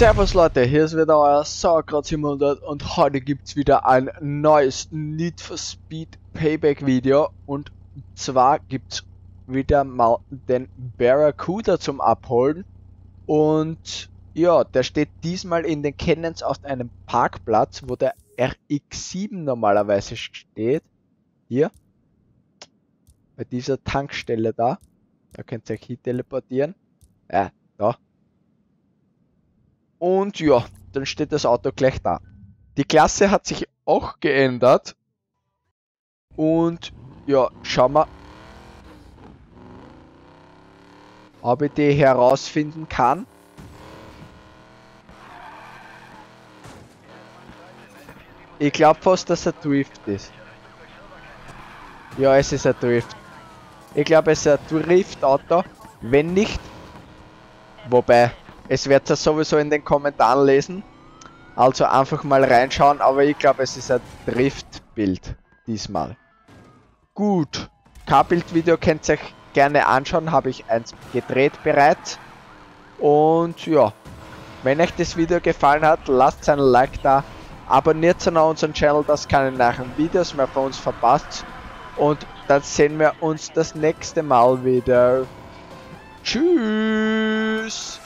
Servus Leute, hier ist wieder euer Sauerkraut 700 und heute gibt's wieder ein neues Need for Speed Payback Video und zwar gibt's wieder mal den Barracuda zum Abholen und ja, der steht diesmal in den Cannons auf einem Parkplatz, wo der RX7 normalerweise steht. Hier. Bei dieser Tankstelle da. Da könnt ihr euch hier teleportieren. Ja, da. Und ja, dann steht das Auto gleich da. Die Klasse hat sich auch geändert. Und ja, schauen wir, ob ich die herausfinden kann. Ich glaube fast, dass er Drift ist. Ja, es ist ein Drift. Ich glaube, es ist ein Drift-Auto. Wenn nicht, wobei, es wird ja sowieso in den Kommentaren lesen. Also einfach mal reinschauen, aber ich glaube, es ist ein Drift-Bild diesmal. Gut, K-Bild-Video könnt ihr euch gerne anschauen, habe ich eins gedreht bereits. Und ja, wenn euch das Video gefallen hat, lasst ein Like da, abonniert noch unseren Channel, dass keine nachher Videos mehr von uns verpasst. Und dann sehen wir uns das nächste Mal wieder. Tschüss!